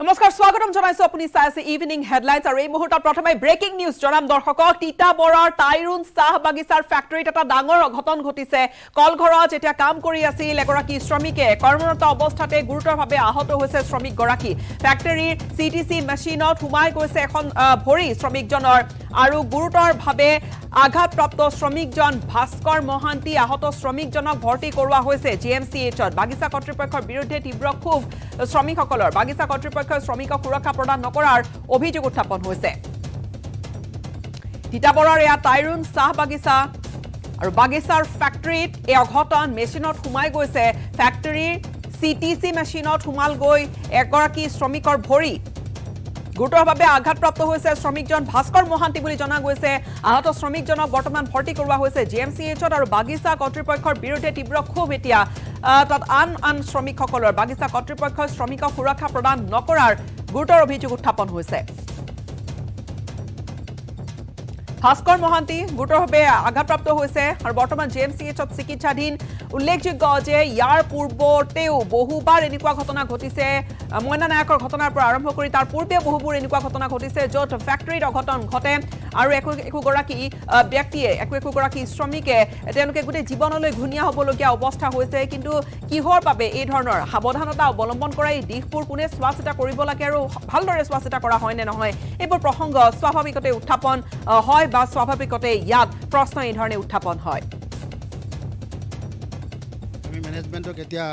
নমস্কাৰ স্বাগতম জনাইছো আপুনি চাই আছে ইভিনিং হেডলাইনছ আৰু এই মুহূৰ্তত প্ৰথমে ব্ৰেকিং নিউজ জনাম দৰ্শকক। তিতাবৰৰ টাইৰুণ চাহ বাগিচাৰ ফেক্টৰীত এটা ডাঙৰ অঘটন ঘটিছে। কলঘৰত যেতিয়া কাম কৰি আছিল এগৰাকী শ্ৰমিকে কৰ্মৰত অৱস্থাতে গুৰুতৰভাৱে আহত হৈছে শ্ৰমিকগৰাকী। ফেক্টৰীৰ চি টি চি মেচিনত সোমাই গৈছে এখন ভৰি শ্ৰমিকজনৰ। আৰু গুৰুতৰভাৱে আঘাতপ্ৰাপ্ত শ্ৰমিকজন ভাস্কৰ মহান্তি আহত শ্ৰমিকজনক ভৰ্তি কৰোৱা হৈছে জি এম চি এইচত। বাগিচা কৰ্তৃপক্ষৰ বিৰুদ্ধে তীব্ৰ ক্ষোভ শ্ৰমিকসকলৰ। বাগিচা কৰ্তৃপক্ষই শ্ৰমিকক সুৰক্ষা প্ৰদান নকৰাৰ অভিযোগ উত্থাপন হৈছে। তিতাবৰৰ এয়া টাইৰুণ চাহ বাগিচা আৰু বাগিচাৰ ফেক্টৰীত এই অঘটন মেচিনত সোমাই গৈছে। ফেক্টৰীৰ চি টি চি মেচিনত সোমাল গৈ এগৰাকী শ্ৰমিকৰ ভৰি গুৰুতৰভাৱে আঘাতপ্ৰাপ্ত হৈছে শ্ৰমিকজন ভাস্কৰ মহান্তি বুলি জনা গৈছে। আহত শ্ৰমিকজনক বৰ্তমান ভৰ্তি কৰোৱা হৈছে জি এম চি এইচত আৰু বাগিচা কৰ্তৃপক্ষৰ বিৰুদ্ধে তীব্ৰ ক্ষোভ এতিয়া। তাত আন আন শ্ৰমিকসকলৰ বাগিচা কৰ্তৃপক্ষই শ্ৰমিকক সুৰক্ষা প্ৰদান নকৰাৰ গুৰুতৰ অভিযোগ উত্থাপন হৈছে। ভাস্কৰ মহান্তি গুৰুতৰভাৱে আঘাতপ্ৰাপ্ত হৈছে আৰু বৰ্তমান জি এম চি এইচত চিকিৎসাধীন। উল্লেখযোগ্য যে ইয়াৰ পূৰ্বতেও বহুবাৰ এনেকুৱা ঘটনা ঘটিছে। মইনা নায়কৰ ঘটনাৰ পৰা আৰম্ভ কৰি তাৰ পূৰ্বে বহুবোৰ এনেকুৱা ঘটনা ঘটিছে য'ত ফেক্টৰীত অঘটন ঘটে আৰু একো একোগৰাকী ব্যক্তিয়ে একো একোগৰাকী শ্ৰমিকে তেওঁলোকে গোটেই জীৱনলৈ ঘূণীয়া হ'বলগীয়া অৱস্থা হৈছে। কিন্তু কিহৰ বাবে এই ধৰণৰ সাৱধানতা অৱলম্বন কৰা এই দিশবোৰ কোনে চোৱা চিতা কৰিব লাগে আৰু ভালদৰে চোৱা চিতা কৰা হয় নে নহয়? এইবোৰ প্ৰসংগ স্বাভাৱিকতে উত্থাপন হয় বা স্বাভাৱিকতে ইয়াত প্ৰশ্ন এই ধৰণে উত্থাপন হয়। আমি মেনেজমেণ্টক এতিয়া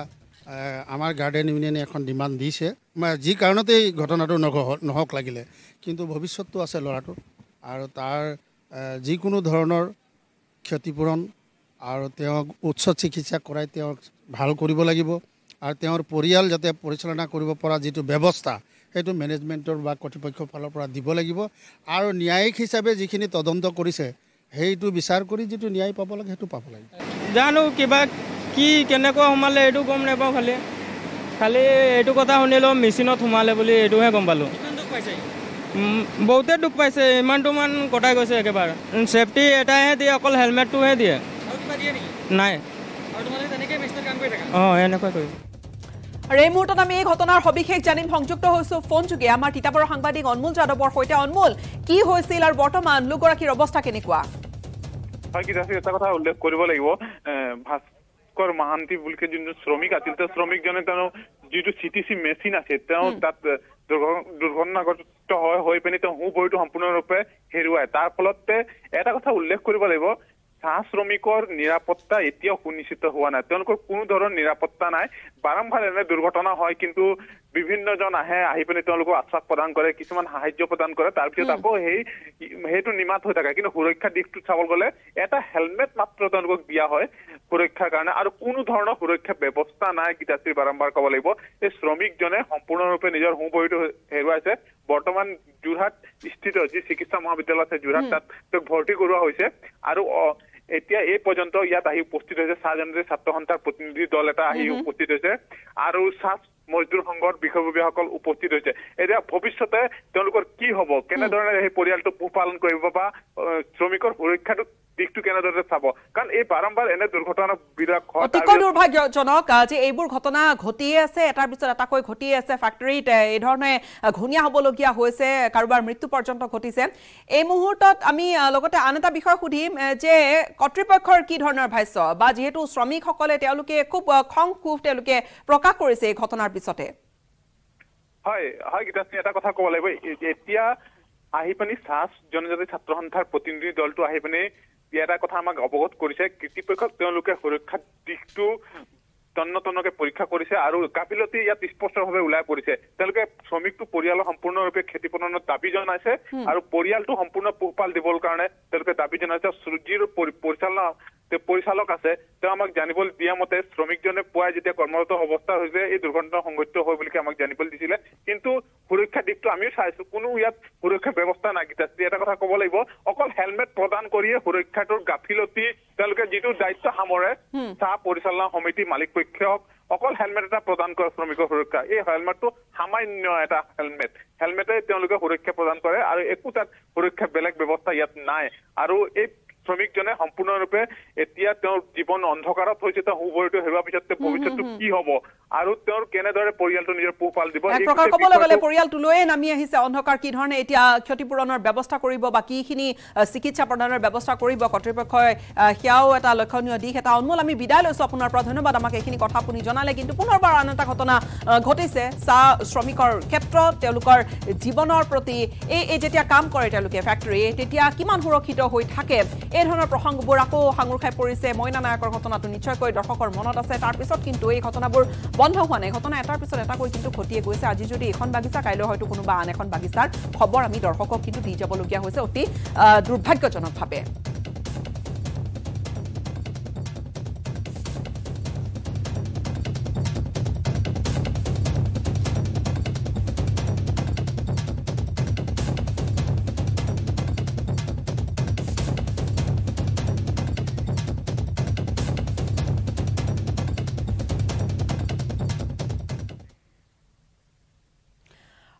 আমাৰ গাৰ্ডেন ইউনিয়নে এখন ডিমাণ্ড দিছে। যি কাৰণতে এই ঘটনাটো নহওক লাগিলে কিন্তু ভৱিষ্যতটো আছে ল'ৰাটোৰ। আৰু তাৰ যিকোনো ধৰণৰ ক্ষতিপূৰণ আৰু তেওঁক উচ্চ চিকিৎসা কৰাই তেওঁক ভাল কৰিব লাগিব। আৰু তেওঁৰ পৰিয়াল যাতে পৰিচালনা কৰিব পৰা যিটো ব্যৱস্থা সেইটো মেনেজমেণ্টৰ বা কৰ্তৃপক্ষৰ ফালৰ পৰা দিব লাগিব। আৰু ন্যায়িক হিচাপে যিখিনি তদন্ত কৰিছে সেইটো বিচাৰ কৰি যিটো ন্যায় পাব লাগে সেইটো পাব লাগে। জানো কিবা কি কেনেকুৱা সোমালে এইটো গম নাপাওঁ খালি। খালি এইটো কথা শুনিলোঁ মেচিনত সোমালে বুলি এইটোহে গম পালোঁ। বহুতে দুখ পাইছে ইমানটোমান কটাই গৈছে একেবাৰে। ছেফটি এটাইহে দিয়ে অকল হেলমেটটোহে দিয়ে। নাই। অঁ এনেকুৱা কৰিম আৰু এই মুহূৰ্তত আমি এই ঘটনাৰ সবিশেষ জানিম। সংযুক্ত হৈছো ফোনযোগে আমাৰ তিতাবৰৰ সাংবাদিক অনমোল যাদৱৰ সৈতে। অনমোল কি হৈছিল আৰু বৰ্তমান লোকগৰাকীৰ অৱস্থা কেনেকুৱা? হয় এটা কথা উল্লেখ কৰিব লাগিব। ভাস্কৰ মহান্তি বুলি যোনজন শ্ৰমিক আছিল তেওঁ শ্ৰমিকজনে তেওঁ যিটো চি টি চি মেচিন আছে তেওঁ তাত দুৰ্ঘটনাগ্ৰস্ত হয় হৈ পিনি তেওঁ সোঁ ভৰিটো সম্পূৰ্ণৰূপে হেৰুৱায়। তাৰ ফলতে এটা কথা উল্লেখ কৰিব লাগিব। চাহ শ্ৰমিকৰ নিৰাপত্তা এতিয়াও সুনিশ্চিত হোৱা নাই। তেওঁলোকৰ কোনো ধৰণৰ নিৰাপত্তা নাই। বাৰম্বাৰ এনে দুৰ্ঘটনা হয় কিন্তু বিভিন্নজন আহে আহি পিনি তেওঁলোকক আশ্বাস প্ৰদান কৰে কিছুমান সাহায্য প্ৰদান কৰে। তাৰপিছত আকৌ সেই সেইটো নিমাত হৈ থাকে। কিন্তু সুৰক্ষা দিশটোত চাব গ'লে এটা হেলমেট মাত্ৰ তেওঁলোকক দিয়া হয় সুৰক্ষাৰ কাৰণে। আৰু কোনো ধৰণৰ সুৰক্ষা ব্যৱস্থা নাই গীতাশ্ৰী বাৰম্বাৰ ক'ব লাগিব। এই শ্ৰমিকজনে সম্পূৰ্ণৰূপে নিজৰ সোঁ ভৰিটো হেৰুৱাইছে। বৰ্তমান যোৰহাট স্থিত যি চিকিৎসা মহাবিদ্যালয় আছে যোৰহাট তাত তেওঁক ভৰ্তি কৰোৱা হৈছে। আৰু এতিয়া এই পৰ্যন্ত ইয়াত আহি উপস্থিত হৈছে চাহ জনজাতি ছাত্ৰ সন্থাৰ প্ৰতিনিধি দল এটা আহি উপস্থিত হৈছে। আৰু চাহ মজদুৰ সংঘৰ বিষয়ববীয়াসকল উপস্থিত হৈছে। এতিয়া ভৱিষ্যতে তেওঁলোকৰ কি হ'ব? কেনেধৰণে সেই পৰিয়ালটো পোহপালন কৰিব বা শ্ৰমিকৰ সুৰক্ষাটো দিশটো কেনেদৰে চাব? কাৰণ এই বাৰম্বাৰ এনে দুৰ্ঘটনা বিলাক অতিকৈ দুৰ্ভাগ্যজনক যে এইবোৰ ঘটনা ঘটিয়ে আছে এটাৰ পিছত এটাকৈ ঘটিয়ে আছে ফেক্টৰীত এই ধৰণে ঘূণীয়া হ'বলগীয়া হৈছে কাৰোবাৰ মৃত্যু পৰ্যন্ত ঘটিছে। এই মুহূৰ্তত আমি লগতে আন এটা বিষয় সুধিম যে কৰ্তৃপক্ষৰ কি ধৰণৰ ভাষ্য? বা যিহেতু শ্ৰমিকসকলে তেওঁলোকে খুব খং ক্ষোভ তেওঁলোকে প্ৰকাশ কৰিছে এই ঘটনাৰ পিছতে। হয় হয় গীতাশ্ৰী এটা কথা ক'ব লাগিব। এতিয়া আহি পিনি চাহ জনজাতি ছাত্ৰ সন্থাৰ প্ৰতিনিধি দলটো আহি পিনি এটা কথা আমাক অৱগত কৰিছে কৃতিপক্ষক তেওঁলোকে সুৰক্ষাৰ দিশটো তন্ন তন্নকে পৰীক্ষা কৰিছে আৰু গাফিলতি ইয়াত স্পষ্টভাৱে ওলাই পৰিছে। তেওঁলোকে শ্ৰমিকটো পৰিয়ালৰ সম্পূৰ্ণৰূপে ক্ষতিপূৰণৰ দাবী জনাইছে আৰু পৰিয়ালটো সম্পূৰ্ণ পোহপাল দিবৰ কাৰণে তেওঁলোকে দাবী জনাইছে। যিটো পৰিচালনা পৰিচালক আছে। তেওঁ আমাক জানিবলৈ দিয়া মতে শ্ৰমিকজনে পুৱাই যেতিয়া কৰ্মৰত অৱস্থা হৈছে এই দুৰ্ঘটনা সংঘটিত হয় বুলি আমাক জানিবলৈ দিছিলে। কিন্তু সুৰক্ষা দিশটো আমিও চাইছো। কোনো ইয়াত সুৰক্ষা ব্যৱস্থা নাই। গীতাশ্ৰী এটা কথা ক'ব লাগিব অকল হেলমেট প্ৰদান কৰিয়ে সুৰক্ষাটোৰ গাফিলতি তেওঁলোকে যিটো দায়িত্ব সামৰে চাহ পৰিচালনা সমিতি মালিক পক্ষক অকল হেলমেট এটা প্ৰদান কৰে শ্ৰমিকৰ সুৰক্ষা। এই হেলমেটটো সামান্য এটা হেলমেট। হেলমেটে তেওঁলোকে সুৰক্ষা প্ৰদান কৰে আৰু একো তাত সুৰক্ষা বেলেগ ব্যৱস্থা ইয়াত নাই। আৰু এই শ্ৰমিকজনে সম্পূৰ্ণৰূপে এতিয়া তেওঁৰ জীৱন অন্ধকাৰত হৈছে তেওঁ সুবৰিটো হেৰুৱাৰ পিছত তেওঁ ভৱিষ্যতটো কি হব? আৰু তেওঁৰ কেনেদৰে পৰিয়ালটো নিজৰ পোহপাল দিব এক প্ৰকাৰ গোটেই ক'বলৈ গ'লে বিষয়টো- পৰিয়ালটোলৈয়ে নামি আহিছে। অন্ধকাৰ কি ধৰণে এতিয়া ক্ষতিপূৰণৰ ব্যৱস্থা কৰিব বা কিখিনি চিকিৎসা প্ৰদানৰ ব্যৱস্থা কৰিব কৰ্তৃপক্ষই সেয়াও এটা লক্ষণীয় দিশ। এটা অনমোল আমি বিদায় লৈছো আপোনাৰ পৰা। ধন্যবাদ আমাক এইখিনি কথা আপুনি জনালে। কিন্তু পুনৰবাৰ আন এটা ঘটনা ঘটিছে। চাহ শ্ৰমিকৰ ক্ষেত্ৰত তেওঁলোকৰ জীৱনৰ প্ৰতি এই এই যেতিয়া কাম কৰে তেওঁলোকে ফেক্টৰী তেতিয়া কিমান সুৰক্ষিত হৈ থাকে? এই ধৰণৰ প্ৰসংগবোৰ আকৌ সাঙুৰ খাই পৰিছে। মইনা নায়কৰ ঘটনাটো নিশ্চয়কৈ দৰ্শকৰ মনত আছে। তাৰপিছত কিন্তু এই ঘটনাবোৰ বন্ধ হোৱা নাই। ঘটনা এটাৰ পিছত এটাকৈ কিন্তু ঘটিয়ে গৈছে। আজি যদি এখন বাগিচা কাইলৈ হয়তো কোনোবা আন এখন বাগিচাৰ খবৰ আমি দৰ্শকক কিন্তু দি যাবলগীয়া হৈছে অতি দুৰ্ভাগ্যজনকভাৱে।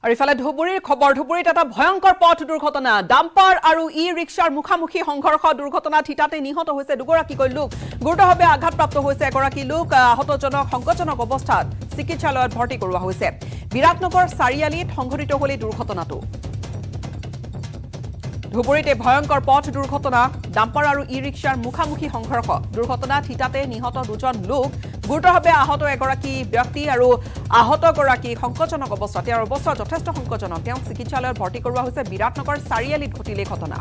আৰু ইফালে ধুবুৰীৰ খবৰ ধুবুৰীত এটা ভয়ংকৰ পথ দুৰ্ঘটনা। ডাম্পাৰ আৰু ই ৰিক্সাৰ মুখামুখি সংঘৰ্ষ দুৰ্ঘটনাত থিতাতে নিহত হৈছে দুগৰাকীকৈ লোক। গুৰুতৰভাৱে আঘাতপ্ৰাপ্ত হৈছে এগৰাকী লোক আহ, আহতজনক সংকটজনক অৱস্থাত চিকিৎসালয়ত ভৰ্তি কৰোৱা হৈছে। বিৰাটনগৰ চাৰিআলিত সংঘটিত হ'ল এই দুৰ্ঘটনাটো। ধুবুৰীত ভয়ংকৰ পথ দুৰ্ঘটনা ডাম্পাৰ আৰু ই ৰিক্সাৰ মুখামুখি সংঘৰ্ষ। দুৰ্ঘটনাত থিতাতে নিহত দুজন লোক গুৰুতৰভাৱে আহত এগৰাকী ব্যক্তি আৰু আহতগৰাকী সংকটজনক অৱস্থা। তেওঁৰ অৱস্থা যথেষ্ট সংকটজনক। তেওঁক চিকিৎসালয়ত ভৰ্তি কৰোৱা হৈছে বিৰাটনগৰ চাৰিআলিত ঘটিলে ঘটনা।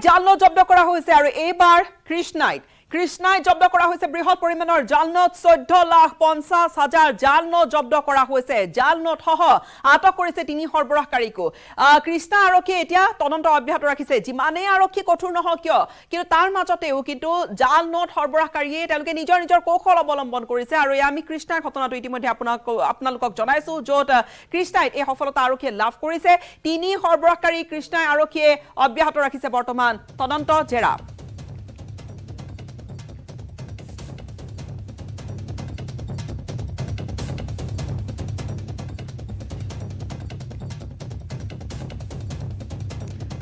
জাল জব্দ কৰা হৈছে আৰু এইবাৰ কৃষ্ণাইত কৃষ্ণাই জব্দ কৰা হৈছে বৃহৎ পৰিমাণৰ জাল নোট চৈধ্য লাখ পঞ্চাছ হাজাৰ জাল নোট জব্দ কৰা হৈছে। জাল নোট সহ আটক কৰিছে তিনি সৰবৰাহকাৰীকো। কৃষ্ণা আৰক্ষীয়ে এতিয়া তদন্ত অব্যাহত ৰাখিছে। যিমানেই আৰক্ষী কঠোৰ নহওক কিয় কিন্তু তাৰ মাজতেও কিন্তু জাল নোট সৰবৰাহকাৰীয়ে তেওঁলোকে নিজৰ নিজৰ কৌশল অৱলম্বন কৰিছে আৰু আমি কৃষ্ণাৰ ঘটনাটো ইতিমধ্যে আপোনাক আপোনালোকক জনাইছো য'ত আহ, কৃষ্ণাইত এই সফলতা আৰক্ষীয়ে লাভ কৰিছে। তিনি সৰবৰাহকাৰী কৃষ্ণাই আৰক্ষীয়ে অব্যাহত ৰাখিছে বৰ্তমান তদন্ত জেৰা।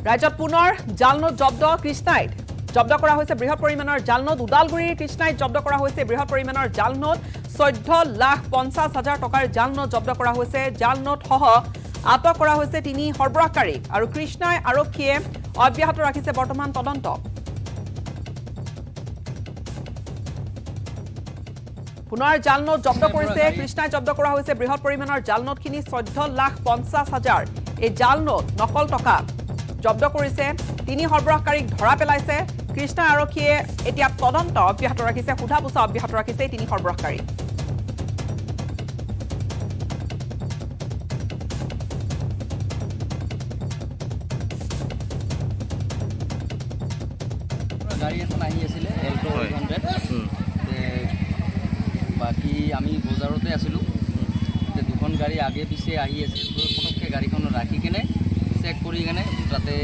ৰাজ্যত পুনৰ জাল নোট জব্দ কৃষ্ণাইত। জব্দ কৰা হৈছে বৃহৎ পৰিমাণৰ জাল নোট ওদালগুৰিৰ কৃষ্ণাইত জব্দ কৰা হৈছে বৃহৎ পৰিমাণৰ জাল নোট চৈধ্য লাখ পঞ্চাছ হাজাৰ টকাৰ জাল নোট জব্দ কৰা হৈছে। জাল নোট সহ আটক কৰা হৈছে তিনি সৰবৰাহকাৰীক আৰু কৃষ্ণাই আৰক্ষীয়ে অব্যাহত ৰাখিছে বৰ্তমান তদন্ত। পুনৰ জাল নোট জব্দ কৰিছে। কৃষ্ণাই জব্দ কৰা হৈছে বৃহৎ পৰিমাণৰ জাল নোটখিনি চৈধ্য লাখ পঞ্চাছ হাজাৰ। এই জাল নোট নকল টকা জব্দ কৰিছে তিনি সৰবৰাহকাৰীক ধৰা পেলাইছে। কৃষ্ণা আৰক্ষীয়ে এতিয়া তদন্ত অব্যাহত ৰাখিছে সোধা পোছা অব্যাহত ৰাখিছে এই তিনি সৰবৰাহকাৰী গাড়ী এখন আহি আছিলে এল্ট' এইট হাণ্ড্ৰেড বাকী আমি বজাৰতে আছিলোঁ। তে দুখন গাড়ী আগে পিছে আহি আছিল পটককৈ গাড়ীখন ৰাখি কেনে চেক কৰি কেনে তাতে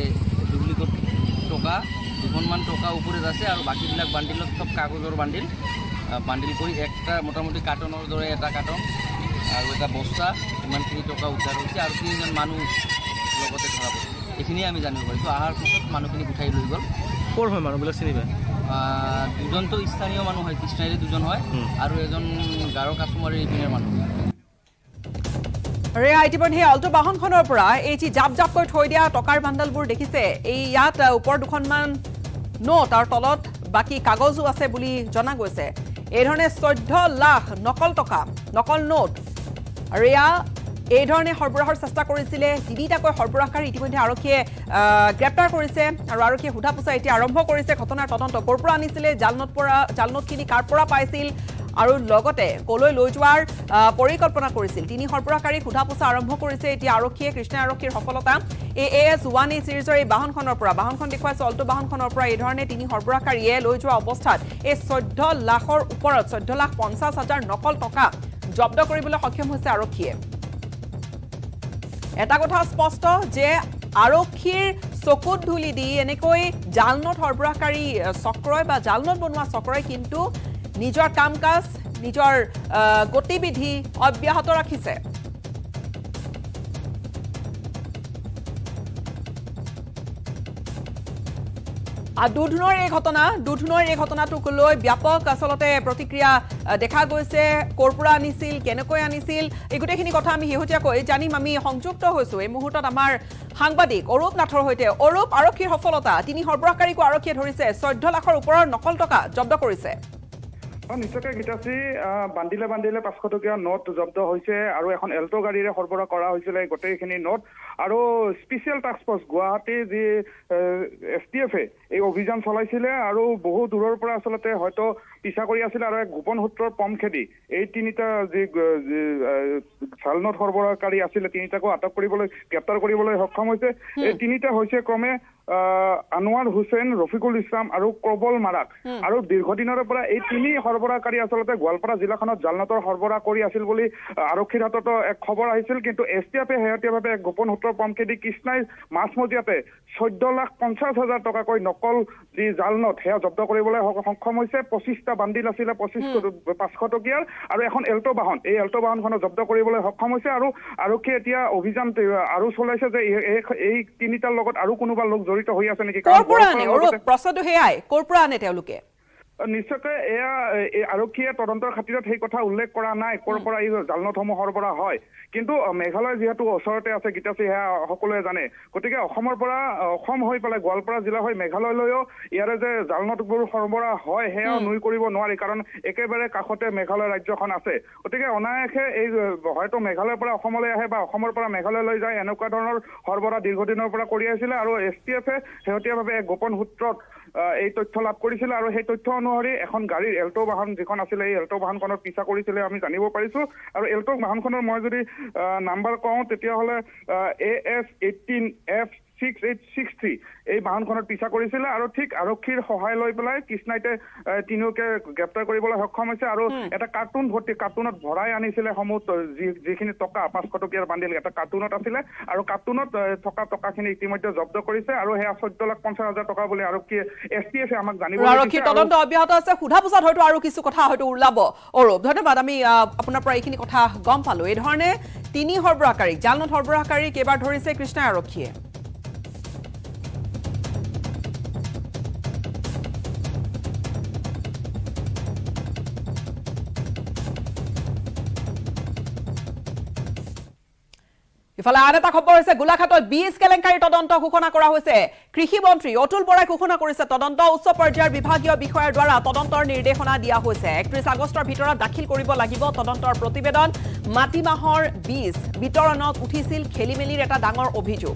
ডুপ্লিকেট টকা দুখনমান টকা ওপৰত আছে আৰু বাকীবিলাক বান্ডিলত চব কাগজৰ বান্ডিল আহ, বান্ডিল কৰি একটা মোটামুটি কাৰ্টনৰ দৰে এটা কাৰ্টন আৰু এটা বস্তা ইমানখিনি টকা উদ্ধাৰ হৈছে আৰু তিনিজন মানুহ লগতে ধৰা পৰিছে। এইখিনিয়ে আমি জানিব পাৰিছোঁ। অহাৰ পিছত মানুহখিনিক উঠাই লৈ গ'ল। ক'ৰ হয় মানুহবিলাক চিনি পায়? দুজনতো স্থানীয় মানুহ হয় কৃষ্ণাইৰে দুজন হয় আৰু এজন গাৰো কাছুমাৰীৰ ইপিনৰ মানুহ। ৰেয়া ইতিমধ্যে অল্টো বাহনখনৰ পৰা এই যি জাপ জাপকৈ থৈ দিয়া টকাৰ বাণ্ডালবোৰ দেখিছে। এই ইয়াত আহ, ওপৰত দুখনমান নোট আৰু তলত বাকী কাগজো আছে বুলি জনা গৈছে। এই ধৰণে চৈধ্য লাখ নকল টকা নকল নোট আৰু এয়া এই ধৰণে সৰবৰাহৰ চেষ্টা কৰিছিলে। তিনিটাকৈ সৰবৰাহকাৰী ইতিমধ্যে আৰক্ষীয়ে গ্ৰেপ্তাৰ কৰিছে আৰু আৰক্ষীয়ে সোধা পোছা এতিয়া আৰম্ভ কৰিছে। ঘটনাৰ তদন্ত ক'ৰ পৰা আনিছিলে জাল নোট পৰা জাল নোটখিনি কাৰ পৰা পাইছিল আৰু লগতে কলৈ লৈ যোৱাৰ পৰিকল্পনা কৰিছিল। তিনি সৰবৰাহকাৰীক সোধা পোছা আৰম্ভ কৰিছে এতিয়া আৰক্ষীয়ে কৃষ্ণা আৰক্ষীৰ সফলতা। এই এ এছ ওৱান এই ছিৰিজৰ এই বাহনখনৰ পৰা বাহনখন দেখুৱাইছে অল্টো বাহনখনৰ পৰা এই ধৰণে তিনি সৰবৰাহকাৰীয়ে লৈ যোৱা অৱস্থাত এই চৈধ্য লাখৰ ওপৰত চৈধ্য লাখ পঞ্চাছ হাজাৰ নকল টকা জব্দ কৰিবলৈ সক্ষম হৈছে আৰক্ষীয়ে। এটা কথা স্পষ্ট যে আৰক্ষীৰ চকুত ধূলি দি এনেকৈ জাল নোট সৰবৰাহকাৰী চক্ৰই বা জাল নোট বনোৱা চক্ৰই কিন্তু নিজৰ কাম কাজ নিজৰ গতিবিধি অব্যাহত ৰাখিছে। দুধনৰ এই ঘটনা দুধনৰ এই ঘটনাটোক লৈ ব্যাপক আচলতে প্ৰতিক্ৰিয়া দেখা গৈছে। ক'ৰ পৰা আনিছিল কেনেকৈ আনিছিল এই গোটেইখিনি কথা আমি শেহতীয়াকৈ জানিম। আমি সংযুক্ত হৈছো এই মুহূৰ্তত আমাৰ সাংবাদিক অৰূপ নাথৰ সৈতে। অৰূপ আৰক্ষীৰ সফলতা তিনি সৰবৰাহকাৰীকো আৰক্ষীয়ে ধৰিছে চৈধ্য লাখৰ ওপৰৰ নকল টকা জব্দ কৰিছে। অ নিশ্চয়কৈ গীতাশ্ৰী আহ, বান্দিলে বান্দিলে পাঁচশ টকীয়া নোট জব্দ হৈছে আৰু এখন এল্ট' গাড়ীৰে সৰবৰাহ কৰা হৈছিলে গোটেইখিনি নোট আৰু স্পেচিয়েল টাস্ক ফৰ্চ গুৱাহাটীৰ যি এছ টি এফে এই অভিযান চলাইছিলে আৰু বহু দূৰৰ পৰা আচলতে হয়তো পিছা কৰি আছিলে আৰু এক গোপন সূত্ৰৰ পম খেদি এই তিনিটা যি জাল নোট সৰবৰাহকাৰী আছিলে তিনিটাকো আটক কৰিবলৈ গ্ৰেপ্তাৰ কৰিবলৈ সক্ষম হৈছে। এই তিনিটা হৈছে ক্ৰমে আনোৱাৰ হুছেইন ৰফিকুল ইছলাম আৰু কবল মাৰাক। আৰু দীৰ্ঘদিনৰে পৰা এই তিনি সৰবৰাহকাৰী আচলতে গোৱালপাৰা জিলাখনত জালনাটৰ সৰবৰাহ কৰি আছিল বুলি আৰক্ষীৰ হাততো এক খবৰ আহিছিল। কিন্তু এছ টি এফে শেহতীয়াভাৱে এক গোপন সূত্ৰৰ পমখেদি কৃষ্ণাই মাজমজিয়াতে চৈধ্য লাখ পঞ্চাছ হাজাৰ টকাকৈ নকল যি জাল নোট সেয়া জব্দ কৰিবলৈ সক্ষম হৈছে পঁচিছটা বান্দিল আছিলে পঁচিছ পাঁচশ টকীয়াৰ। আৰু এখন এল্ট' বাহন এই এল্ট' বাহনখনত জব্দ কৰিবলৈ সক্ষম হৈছে। আৰু আৰক্ষীয়ে এতিয়া অভিযান আৰু চলাইছে যে এই তিনিটাৰ লগত আৰু কোনোবা লোক জড়িত হৈ আছে নেকি? ক'ৰ পৰা আনে? প্ৰশ্নটো সেয়াই। ক'ৰ পৰা আনে তেওঁলোকে? নিশ্চয়কৈ এয়া আৰক্ষীয়ে তদন্তৰ খাতিৰত সেই কথা উল্লেখ কৰা নাই ক'ৰ পৰা এই জালনোটসমূহ সৰবৰাহ হয়। কিন্তু মেঘালয় যিহেতু ওচৰতে আছে গীতাশ্ৰী সেয়া সকলোৱে জানে। গতিকে অসমৰ পৰা অসম হৈ পেলাই গোৱালপাৰা জিলা হৈ মেঘালয়লৈও ইয়াৰে যে জালনোটবোৰ সৰবৰাহ হয় সেয়াও নুই কৰিব নোৱাৰি কাৰণ একেবাৰে কাষতে মেঘালয় ৰাজ্যখন আছে। গতিকে অনায়াসে এই হয়তো মেঘালয়ৰ পৰা অসমলৈ আহে বা অসমৰ পৰা মেঘালয়লৈ যায় এনেকুৱা ধৰণৰ সৰবৰাহ দীৰ্ঘদিনৰ পৰা কৰি আহিছিলে আৰু এছ টি এফে শেহতীয়াভাৱে এক গোপন সূত্ৰত এই তথ্য লাভ কৰিছিলে আৰু সেই তথ্য অনুসৰি এখন গাড়ীৰ এল্ট' বাহন যিখন আছিলে এই এল্ট' বাহনখনৰ পিছা কৰিছিলে আমি জানিব পাৰিছো। আৰু এল্ট' বাহনখনৰ মই যদি নাম্বাৰ কওঁ তেতিয়াহ'লে A S eighteen F six eight six three এই বাহনখনত পিছা কৰিছিলে আৰু ঠিক আৰক্ষীৰ সহায় লৈ পেলাই কৃষ্ণাইতে তিনিওকে গ্ৰেপ্তাৰ কৰিবলৈ সক্ষম হৈছে আৰু এটা কাৰ্টুন ভৰ্তি কাৰ্টুনত ভৰাই আনিছিলে সমূহ যিখিনি টকা পাঁচশ টকীয়াৰ বান্দিল এটা কাৰ্টুনত আছিলে আৰু কাৰ্টুনত থকা টকাখিনি ইতিমধ্যে জব্দ কৰিছে আৰু সেয়া চৈধ্য লাখ পঞ্চাছ হাজাৰ টকা বুলি আৰক্ষীয়ে এছ টি এফে আমাক জানিব আৰু আৰক্ষীৰ তদন্ত অব্যাহত আছে। সোধা পোছাত হয়তো আৰু কিছু কথা হয়তো ওলাব। অৰূপ ধন্যবাদ। আমি আপোনাৰ পৰা এইখিনি কথা গম পালো। এই ধৰণে তিনি সৰবৰাহকাৰীক জালনোট সৰবৰাহকাৰীক এইবাৰ ধৰিছে কৃষ্ণাই আৰক্ষীয়ে। ইফালে আন এটা খবৰ হৈছে গোলাঘাটত বীজ কেলেংকাৰী তদন্ত ঘোষণা কৰা হৈছে। কৃষি মন্ত্ৰী অতুল বৰাই ঘোষণা কৰিছে তদন্ত উচ্চ পৰ্যায়ৰ বিভাগীয় বিষয়াৰ দ্বাৰা তদন্তৰ নিৰ্দেশনা দিয়া হৈছে। একত্ৰিশ আগষ্টৰ ভিতৰত দাখিল কৰিব লাগিব তদন্তৰ প্ৰতিবেদন। মাটিমাহৰ বীজ বিতৰণত উঠিছিল খেলি মেলিৰ এটা ডাঙৰ অভিযোগ।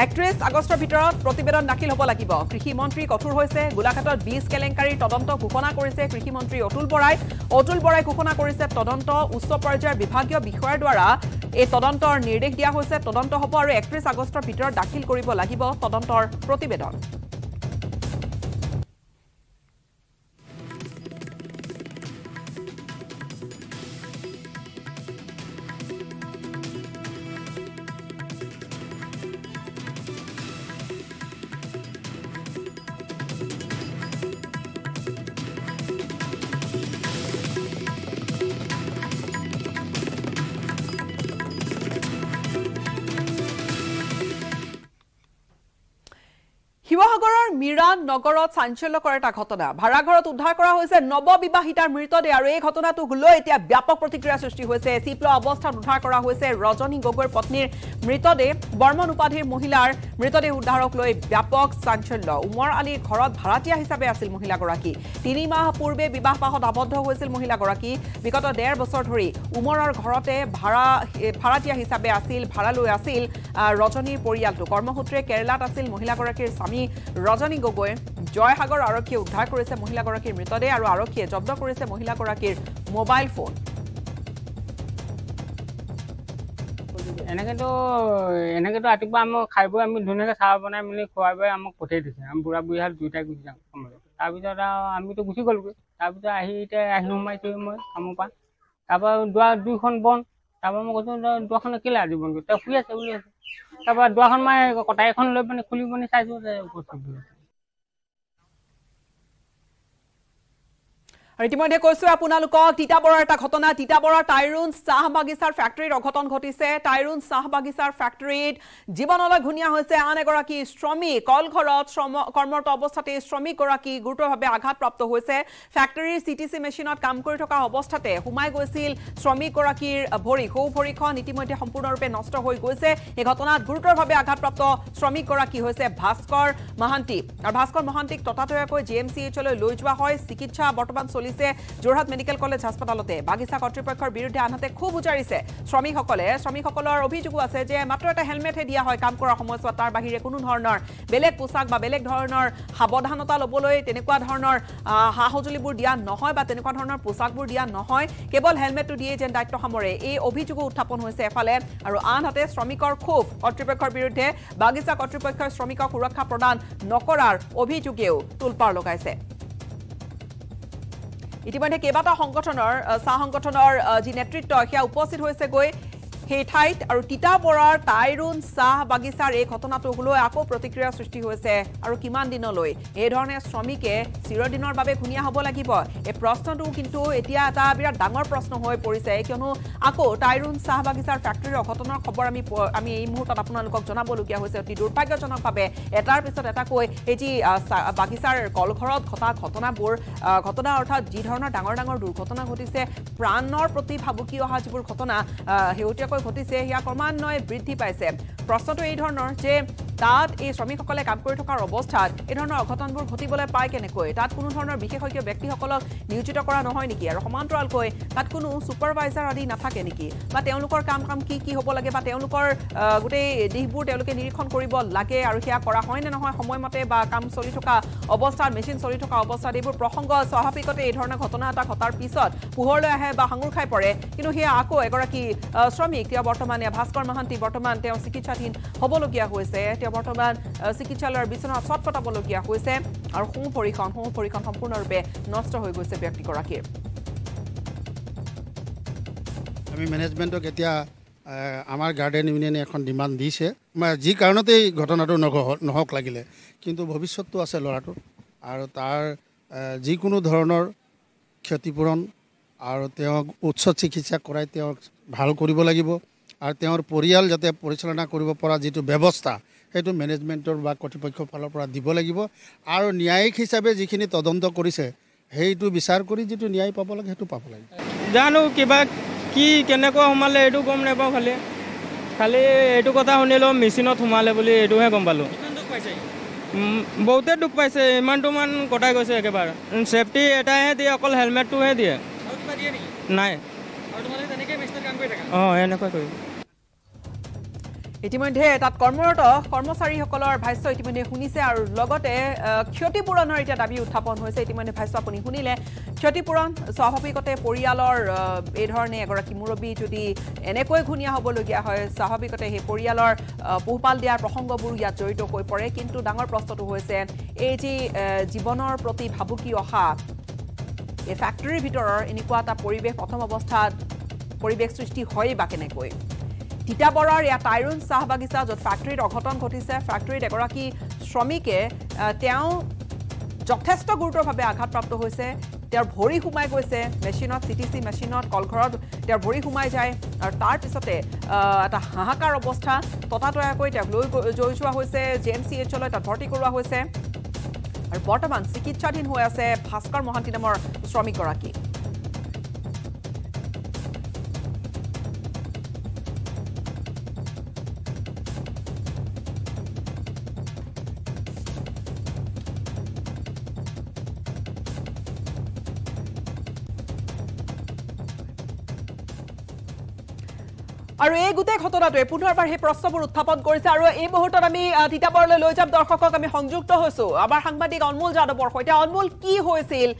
একত্ৰিশ আগষ্টৰ ভিতৰত প্ৰতিবেদন দাখিল হ'ব লাগিব। কৃষি মন্ত্ৰী কঠোৰ হৈছে। গোলাঘাটত বীজ কেলেংকাৰীৰ তদন্ত ঘোষণা কৰিছে কৃষি মন্ত্ৰী অতুল বৰাই। অতুল বৰাই ঘোষণা কৰিছে তদন্ত উচ্চ পৰ্যায়ৰ বিভাগীয় বিষয়াৰ দ্বাৰা। এই তদন্তৰ নিৰ্দেশ দিয়া হৈছে। তদন্ত হ'ব আৰু একত্ৰিশ আগষ্টৰ ভিতৰত দাখিল কৰিব লাগিব তদন্তৰ প্ৰতিবেদন। বড় মিৰাণ নগৰত চাঞ্চল্যকৰ এটা ঘটনা। ভাড়াঘৰত উদ্ধাৰ কৰা হৈছে নৱবিবাহিতাৰ মৃতদেহ আৰু এই ঘটনাটোক লৈ এতিয়া ব্যাপক প্ৰতিক্ৰিয়াৰ সৃষ্টি হৈছে। চিপল অৱস্থাত উদ্ধাৰ কৰা হৈছে ৰজনী গগৈৰ পত্নীৰ মৃতদেহ। বৰ্মন উপাধিৰ মহিলাৰ মৃতদেহ উদ্ধাৰক লৈ ব্যাপক চাঞ্চল্য। উমৰ আলীৰ ঘৰত ভাড়াতীয়া হিচাপে আছিল মহিলাগৰাকী। তিনি মাহ পূৰ্বে বিবাহ পাশত আবদ্ধ হৈছিল মহিলাগৰাকী। বিগত ডেৰ বছৰ ধৰি উমৰৰ ঘৰতে ভাড়া ভাড়াতীয়া হিচাপে আছিল ভাড়ালৈ আছিল ৰজনীৰ পৰিয়ালটো। কৰ্মসূত্ৰে কেৰেলাত আছিল মহিলাগৰাকীৰ স্বামী ৰজনী গগৈ জয়সাগৰ আৰক্ষীয়ে উদ্ধাৰ কৰিছে মহিলাগৰাকীৰ মৃতদেহ আৰু আৰক্ষীয়ে জব্দ কৰিছে মহিলাগৰাকীৰ মোবাইল ফোন। এনেকেতো এনেকেতো ৰাতিপুৱা আমাক খাই বৈ আমি ধুনীয়াকৈ চাহ বনাই মেলি খুৱাই বুৱাই আমাক পঠিয়াই দিছে। আমি বুঢ়া বুঢ়ীহাল দুয়োটাই গুচি যাওঁ কামলৈ। তাৰপিছত আৰু আমিতো গুচি গ'লোগৈ। তাৰপিছত আহি এতিয়া আহি সোমাইছোঁ মই কামৰ পৰা। তাৰপৰা দুৱাৰ দুইখন বন্ধ তাৰপৰা মই কৈছোঁ "তই দুৱাৰখন কেলৈ আজি বন্ধ তই শুই আছে বুলি কৈছে। তাৰপৰা দুৱাৰখন মই কটাৰীখন লৈ পিনে খুলি পিনে চাইছোঁ যে উপস্থিত হৈ আছে। ইতিমধ্যে কৈছো আপোনালোকক তিতাবৰৰ এটা ঘটনা তিতাবৰৰ টাইৰুণ চাহ বাগিচাৰ ফেক্টৰীত অঘটন ঘটিছে। টাইৰুণ চাহ বাগিচাৰ ফেক্টৰীত জীৱনলৈ ঘূণীয়া হৈছে আন এগৰাকী শ্ৰমিক কলঘৰত শ্ৰম কৰ্মৰত অৱস্থাতে শ্ৰমিকগৰাকী গুৰুতৰভাৱে আঘাতপ্ৰাপ্ত হৈছে। ফেক্টৰীৰ চি টি চি মেচিনত কাম কৰি থকা অৱস্থাতে সোমাই গৈছিল শ্ৰমিকগৰাকীৰ ভৰি। সৌ ভৰিখন ইতিমধ্যে সম্পূৰ্ণৰূপে নষ্ট হৈ গৈছে। এই ঘটনাত গুৰুতৰভাৱে আঘাতপ্ৰাপ্ত শ্ৰমিকগৰাকী হৈছে ভাস্কৰ মহান্তি। আৰু ভাস্কৰ মহান্তিক ততাতৈয়াকৈ জি এম চি এইচলৈ লৈ যোৱা হয়। চিকিৎসা বৰ্তমান চলিছে। যোৰহাট মেডিকেল কলেজ হাস্পতালতে বাগিচা কৰ্তৃপক্ষৰ বিৰুদ্ধে আনহাতে ক্ষোভ উজাৰিছে শ্ৰমিকসকলে। শ্ৰমিকসকলৰ অভিযোগো আছে যে মাত্ৰ এটা হেলমেটহে দিয়া হয় কাম কৰাৰ সময়ছোৱাত। তাৰ বাহিৰে কোনো ধৰণৰ বেলেগ পোছাক বা বেলেগ ধৰণৰ সাৱধানতা ল'বলৈ তেনেকুৱা ধৰণৰ সা সঁজুলিবোৰ দিয়া নহয় বা তেনেকুৱা ধৰণৰ পোছাকবোৰ দিয়া নহয়। কেৱল হেলমেটটো দিয়ে যেন দায়িত্ব সামৰে। এই অভিযোগো উত্থাপন হৈছে এফালে আৰু আনহাতে শ্ৰমিকৰ ক্ষোভ কৰ্তৃপক্ষৰ বিৰুদ্ধে বাগিচা কৰ্তৃপক্ষই শ্ৰমিকক সুৰক্ষা প্ৰদান নকৰাৰ অভিযোগেও তোলপাৰ লগাইছে। ইতিমধ্যে কেইবাটাও সংগঠনৰ চাহ সংগঠনৰ যি নেতৃত্ব সেয়া উপস্থিত হৈছেগৈ। সেই ঠাইত আৰু তিতাবৰৰ টাইৰুণ চাহ বাগিচাৰ এই ঘটনাটোক লৈ আকৌ প্ৰতিক্ৰিয়াৰ সৃষ্টি হৈছে। আৰু কিমান দিনলৈ? এই ধৰণে শ্ৰমিকে চিৰদিনৰ বাবে ঘূণীয়া হ'ব লাগিব। এই প্ৰশ্নটো কিন্তু এতিয়া এটা বিৰাট ডাঙৰ প্ৰশ্ন হৈ পৰিছে। কিয়নো আকৌ টাইৰুণ চাহ বাগিচাৰ ফেক্টৰীৰ অঘটনৰ খবৰ আমি আমি এই মুহূৰ্তত আপোনালোকক জনাবলগীয়া হৈছে। অতি দুৰ্ভাগ্যজনকভাৱে এটাৰ পিছত এটাকৈ এই যি বাগিচাৰ কলঘৰত ঘটা ঘটনাবোৰ ঘটনা অৰ্থাৎ যি ধৰণৰ ডাঙৰ ডাঙৰ দুৰ্ঘটনা ঘটিছে প্ৰাণৰ প্ৰতি ভাবুকি অহা যিবোৰ ঘটনা শেহতীয়াকৈ ঘটিছে সেয়া ক্ৰমান্বয়ে বৃদ্ধি পাইছে। প্ৰশ্নটো এই ধৰণৰ যে তাত এই শ্ৰমিকসকলে কাম কৰি থকাৰ অৱস্থাত এই ধৰণৰ অঘটনবোৰ ঘটিবলৈ পায় কেনেকৈ? তাত কোনো ধৰণৰ বিশেষজ্ঞ ব্যক্তিসকলক নিয়োজিত কৰা নহয় নেকি? আৰু সমান্তৰালকৈ তাত কোনো ছুপাৰভাইজাৰ আদি নাথাকে নেকি? বা তেওঁলোকৰ কাম কাম কি কি হ'ব লাগে? বা তেওঁলোকৰ গোটেই দিশবোৰ তেওঁলোকে নিৰীক্ষণ কৰিব লাগে আৰু সেয়া কৰা হয় নে নহয় সময়মতে বা কাম চলি থকা অৱস্থাত মেচিন চলি থকা অৱস্থাত এইবোৰ প্ৰসংগ স্বাভাৱিকতে এই ধৰণৰ ঘটনা এটা ঘটাৰ পিছত পোহৰলৈ আহে বা সাঙুৰ খাই পৰে। কিন্তু সেয়া আকৌ এগৰাকী আহ, তেওঁ বৰ্তমান ভাস্কৰ মহান্তি বৰ্তমান তেওঁ চিকিৎসাধীন হ'বলগীয়া হৈছে। তেওঁ বৰ্তমান চিকিৎসালয়ৰ বিচনাত চট কটাবলগীয়া হৈছে আৰু সোঁ ভৰিখন সোঁ ভৰিখন সম্পূৰ্ণৰূপে নষ্ট হৈ গৈছে ব্যক্তিগৰাকীৰ। আমি মেনেজমেণ্টক এতিয়া আমাৰ গাৰ্ডেন ইউনিয়নে এখন ডিমাণ্ড দিছে। যি কাৰণতেই ঘটনাটো নঘ- নহওক লাগিলে কিন্তু ভৱিষ্যতটো আছে ল'ৰাটোৰ আৰু তাৰ যিকোনো ধৰণৰ ক্ষতিপূৰণ আৰু তেওঁক উচ্চ চিকিৎসা কৰাই তেওঁক ভাল কৰিব লাগিব আৰু তেওঁৰ পৰিয়াল যাতে পৰিচালনা কৰিব পৰা যিটো ব্যৱস্থা সেইটো মেনেজমেণ্টৰ বা কৰ্তৃপক্ষৰ ফালৰ পৰা দিব লাগিব। আৰু ন্যায়িক হিচাপে যিখিনি তদন্ত কৰিছে সেইটো বিচাৰ কৰি যিটো ন্যায় পাব লাগে সেইটো পাব লাগে। জানো কিবা কি কেনেকুৱা সোমালে এইটো গম নাপাওঁ খালি। খালি এইটো কথা শুনিলোঁ মেচিনত সোমালে বুলি এইটোহে গম পালোঁ। বহুতে দুখ পাইছে ইমানটো মান কটাই গৈছে একেবাৰে। ছেফটি এটাইহে দিয়ে অকল হেলমেটটোহে দিয়ে। নাই। অঁ এনেকুৱা কৰি ইতিমধ্যে তাত কৰ্মৰত কৰ্মচাৰীসকলৰ ভাষ্য ইতিমধ্যে শুনিছে আৰু লগতে ক্ষতিপূৰণৰ এতিয়া দাবী উত্থাপন হৈছে। ইতিমধ্যে ভাষ্য আপুনি শুনিলে। ক্ষতিপূৰণ স্বাভাৱিকতে পৰিয়ালৰ এই ধৰণে এগৰাকী মুৰব্বী যদি এনেকৈ ঘূণীয়া হ'বলগীয়া হয় স্বাভাৱিকতে সেই পৰিয়ালৰ পোহপাল দিয়াৰ প্ৰসংগবোৰ ইয়াত জড়িত হৈ পৰে। কিন্তু ডাঙৰ প্ৰশ্নটো হৈছে এই যি জীৱনৰ প্ৰতি ভাবুকি অহা এই ফেক্টৰীৰ ভিতৰৰ এনেকুৱা এটা পৰিৱেশ প্ৰথম অৱস্থাত পৰিৱেশ সৃষ্টি হয় বা কেনেকৈ? তিতাবৰৰ এয়া টাইৰুণ চাহ বাগিচা য'ত ফেক্টৰীত অঘটন ঘটিছে ফেক্টৰীত এগৰাকী শ্ৰমিকে তেওঁ যথেষ্ট গুৰুতৰভাৱে আঘাতপ্ৰাপ্ত হৈছে। তেওঁৰ ভৰি সোমাই গৈছে মেচিনত চি টি চি মেচিনত কলঘৰত তেওঁৰ ভৰি সোমাই যায় আৰু তাৰ পিছতে এটা হাহাকাৰ অৱস্থা ততাতৈয়াকৈ তেওঁক লৈ লৈ যোৱা হৈছে জে এম চি এইচলৈ তাত ভৰ্তি কৰোৱা হৈছে। আৰু বৰ্তমান চিকিৎসাধীন হৈ আছে ভাস্কৰ মহান্তি নামৰ শ্ৰমিকগৰাকী। আৰু এই গোটেই ঘটনাটোৱে পুনৰবাৰ সেই প্ৰশ্নবোৰ উত্থাপন কৰিছে আৰু এই মুহূৰ্তত আমি তিতাবৰলৈ লৈ যাম। দৰ্শকক আমি সংযুক্ত হৈছো। আমাৰ সাংবাদিক অনমোল যাদৱৰ সৈতে। অনমোল কি হৈছিল?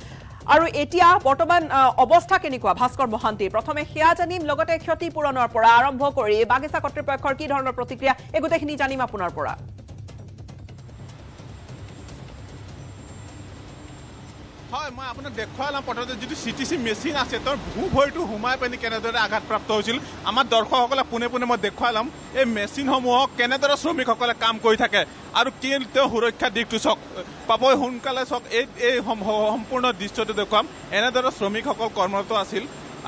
আৰু এতিয়া বৰ্তমান অৱস্থা কেনেকুৱা? ভাস্কৰ মহান্তিৰ। প্ৰথমে সেয়া জানিম লগতে ক্ষতিপূৰণৰ পৰা আৰম্ভ কৰি বাগিচা কৰ্তৃপক্ষৰ কি ধৰণৰ প্ৰতিক্ৰিয়া? এই গোটেইখিনি জানিম আপোনাৰ পৰা। আপোনাক দেখুৱালাম প্ৰথমতে যিটো চি টি চি মেচিন আছে তেওঁৰ ভূ ভৰিটো সোমাই পিনি কেনেদৰে আঘাতপ্ৰাপ্ত হৈছিল আমাৰ দৰ্শকসকলে পোনে পোনে মই দেখুৱালাম এই মেচিনসমূহক কেনেদৰে শ্ৰমিকসকলে কাম কৰি থাকে আৰু কি তেওঁ সুৰক্ষা দিশটো চাওক। পাব সোনকালে চাওক এই এই সম- সম্পূৰ্ণ দৃশ্যটো দেখুৱাম। এনেদৰে শ্ৰমিকসকল কৰ্মৰত আছিল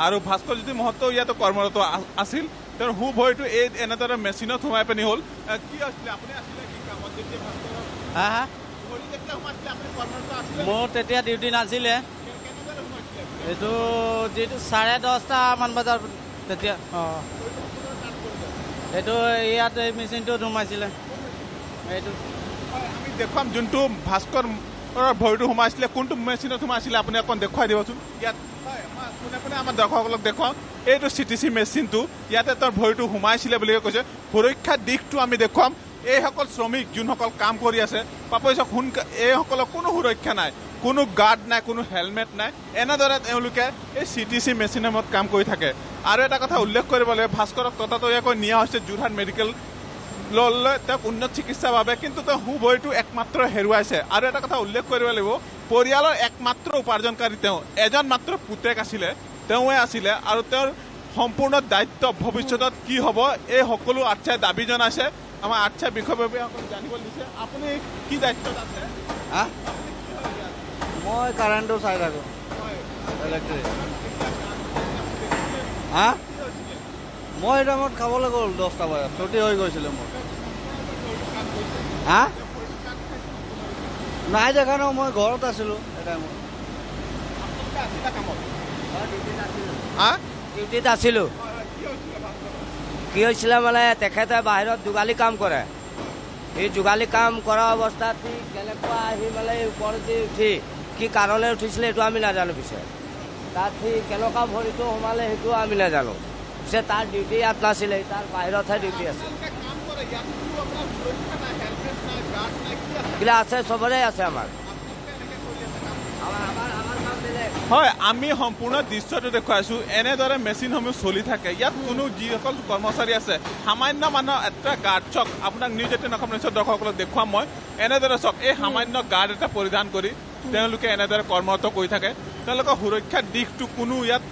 আৰু ভাস্কৰজ্যোতি মহন্ত ইয়াতো কৰ্মৰত আছিল। তেওঁৰ সু ভৰিটো এই এনেদৰে মেচিনত সোমাই পিনি হ'ল। কি আছিলে? আপুনি আছিলে কি কামত? যেতিয়া মোৰ তেতিয়া ডিউটি নাছিলে। এইটো যিটো চাৰে দহটামান বজাৰ তেতিয়া অঁ। এইটো ইয়াত এই মেচিনটোত সোমাইছিলে। এইটো। আমি দেখুৱাম যোনটো ভাস্কৰ ভৰিটো সোমাইছিলে কোনটো মেচিনত সোমাইছিলে আপুনি অকণ দেখুৱাই দিবচোন। ইয়াত পোনে পোনে আমাৰ দৰ্শকসকলক দেখুৱাওঁ এইটো চি টি চি মেচিনটো ইয়াতে তেওঁৰ ভৰিটো সোমাইছিলে বুলি কৈছে। সুৰক্ষাৰ দিশটো আমি দেখুৱাম। এইসকল শ্ৰমিক যোনসকল কাম কৰি আছে পাপৈ চাওক সোনকালে এইসকলৰ কোনো সুৰক্ষা নাই কোনো গাৰ্ড নাই কোনো হেলমেট নাই। এনেদৰে তেওঁলোকে এই চি টি চি মেচিনত কাম কৰি থাকে। আৰু এটা কথা উল্লেখ কৰিব লাগে ভাস্কৰক ততাতৈয়াকৈ নিয়া হৈছে যোৰহাট মেডিকেল ললৈ তেওঁক উন্নত চিকিৎসাৰ বাবে কিন্তু তেওঁ সু ভৰিটো একমাত্ৰ হেৰুৱাইছে। আৰু এটা কথা উল্লেখ কৰিব লাগিব পৰিয়ালৰ একমাত্ৰ উপাৰ্জনকাৰী তেওঁ এজন মাত্ৰ পুতেক আছিলে তেওঁৱে আছিলে আৰু তেওঁৰ সম্পূৰ্ণ দায়িত্ব ভৱিষ্যতত কি হ'ব এই সকলো আচ্ছাই দাবী জনাইছে। আমাৰ আচ্ছাই বিষয়ববীয়াসকলক জানিব দিছে। আপুনি কি দায়িত্বত আছে? মই কাৰেণ্টটো চাই থাকোঁ ইলেক্ট্ৰিক হা? মই এই টাইমত খাবলৈ গ'ল দহটা বজাত। ছুটি হৈ গৈছিলে মোৰ। হা? নাই দেখা ন মই ঘৰত আছিলোঁ এই টাইমত হা? ডিউটিত আছিলোঁ। কি হৈছিলে মানে তেখেতে বাহিৰত যোগালী কাম কৰে। এই যোগালী কাম কৰা অৱস্থাত সি কেনেকুৱা আহি মানে ওপৰত উঠি কি কাৰণে উঠিছিলে এইটো আমি নাজানো পিছে। তাত সি কেনেকুৱা ভৰিটো সোমালে সেইটোও আমি নাজানো। পিছে তাৰ ডিউটি ইয়াত নাছিলে তাৰ বাহিৰতহে ডিউটি আছে। আছে চবৰে আছে আমাৰ আমাৰ আমাৰ কাম বেলেগ হয় আমি সম্পূৰ্ণ দৃশ্যটো দেখুৱাইছো এনেদৰে মেচিনসমূহ চলি থাকে। ইয়াত কোনো যিসকল কৰ্মচাৰী আছে সামান্য মানৰ এটা গাৰ্ড চক আপোনাক নিউজ এইটিন অসম নিউজৰ দৰ্শকসকলক দেখুৱাম মই। এনেদৰে চক এই সামান্য গাৰ্ড এটা পৰিধান কৰি তেওঁলোকে এনেদৰে কৰ্মৰত কৰি থাকে। তেওঁলোকৰ সুৰক্ষাৰ দিশটো কোনো ইয়াত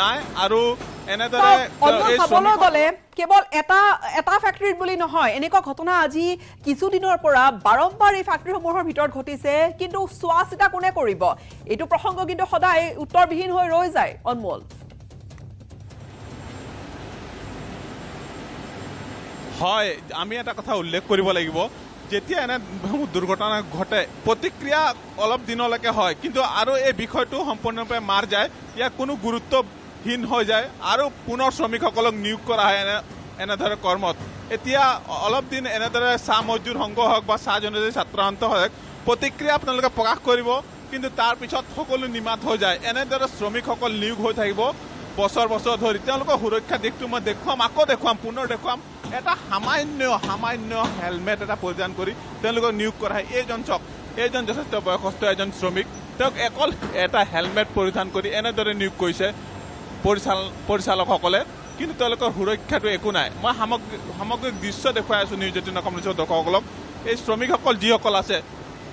নাই আৰু চাবলৈ শ্ৰমিক- গ'লে কেৱল এটা এটা ফেক্টৰীত বুলি নহয় এনেকুৱা ঘটনা আজি কিছুদিনৰ পৰা বাৰম্বাৰ এই ফেক্টৰীসমূহৰ ভিতৰত ঘটিছে কিন্তু চোৱা চিতা কোনে কৰিব? এইটো প্ৰসংগ কিন্তু সদায় উত্তৰবিহীন হৈ ৰৈ যায় অনমোল। হয় আমি এটা কথা উল্লেখ কৰিব লাগিব। যেতিয়া এনে সমূহ দুৰ্ঘটনা ঘটে প্ৰতিক্ৰিয়া অলপ দিনলৈকে হয় কিন্তু আৰু এই বিষয়টো সম্পূৰ্ণৰূপে মাৰ যায়। ইয়াক কোনো গুৰুত্বহীন হৈ যায় আৰু পুনৰ শ্ৰমিকসকলক নিয়োগ কৰা হয় এনে এনেদৰে কৰ্মত। এতিয়া অলপ দিন এনেদৰে চাহ মজদুৰ সংঘ হওক বা চাহ জনজাতি ছাত্ৰ সন্থ হওক প্ৰতিক্ৰিয়া আপোনালোকে প্ৰকাশ কৰিব কিন্তু তাৰ পিছত সকলো নিমাত হৈ যায়। এনেদৰে শ্ৰমিকসকল নিয়োগ হৈ থাকিব বছৰ বছৰ ধৰি। তেওঁলোকৰ সুৰক্ষা দিশটো মই দেখুৱাম আকৌ দেখুৱাম পুনৰ দেখুৱাম। এটা সামান্য সামান্য হেলমেট এটা পৰিধান কৰি তেওঁলোকক নিয়োগ কৰা হয়। এইজন চক এইজন যথেষ্ট বয়সস্থ এজন শ্ৰমিক। তেওঁক অকল এটা হেলমেট পৰিধান কৰি এনেদৰে নিয়োগ কৰিছে। পৰিচাল পৰিচালকসকলে কিন্তু তেওঁলোকৰ সুৰক্ষাটো একো নাই। মই সামগ্ৰী সামগ্ৰিক দৃশ্য দেখুৱাই আছোঁ নিউজ এইটিন নিউজৰ দৰ্শকসকলক। এই শ্ৰমিকসকল যিসকল আছে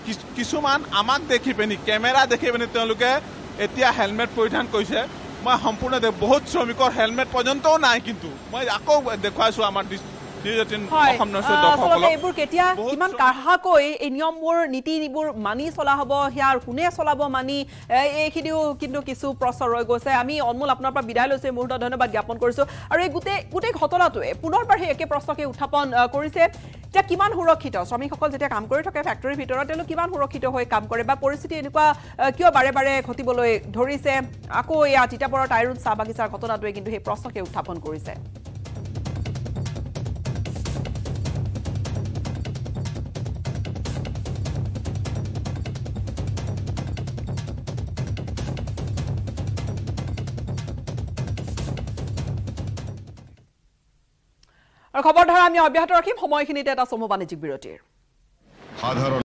কিছু- কিছুমান আমাক দেখি পিনি কেমেৰা দেখি পিনি তেওঁলোকে এতিয়া হেলমেট পৰিধান কৰিছে। মই সম্পূৰ্ণ বহুত শ্ৰমিকৰ হেলমেট পৰ্যন্তও নাই কিন্তু। মই আকৌ দেখুৱাইছোঁ আমাৰ দৃশ্য- নিউজ এইটিন হয়। অসম নিউজৰ আহ, আচলতে দৰ্শকসকলক এইবোৰ কেতিয়া? বহুত কিমান শ্ৰমিক- কাঢ়াকৈ এই নিয়মবোৰ নীতিবোৰ মানি চলা হ'ব সেয়া কোনে চলাব মানি এ, এইখিনিও কিন্তু কিছু প্ৰশ্ন ৰৈ গৈছে। আমি অনমোল আপোনাৰ পৰা বিদায় লৈছো এই মুহূৰ্তত ধন্যবাদ জ্ঞাপন কৰিছো। আৰু এই গোটেই গোটেই ঘটনাটোৱে পুনৰবাৰ সেই একে প্ৰশ্নকে উত্থাপন কৰিছে। এতিয়া কিমান সুৰক্ষিত? শ্ৰমিকসকল যেতিয়া কাম কৰি থাকে ফেক্টৰীৰ ভিতৰত তেওঁলোক কিমান সুৰক্ষিত হৈ কাম কৰে? বা পৰিস্থিতি এনেকুৱা কিয় বাৰে বাৰে ঘটিবলৈ ধৰিছে? আকৌ এয়া তিতাবৰৰ টাইৰুণ চাহ বাগিচাৰ ঘটনাটোৱে কিন্তু সেই প্ৰশ্নকে উত্থাপন কৰিছে। আৰু খবৰ ধাৰা আমি অব্যাহত ৰাখিম। সময়খিনিতে এটা চমু বাণিজ্যিক বিৰতিৰ।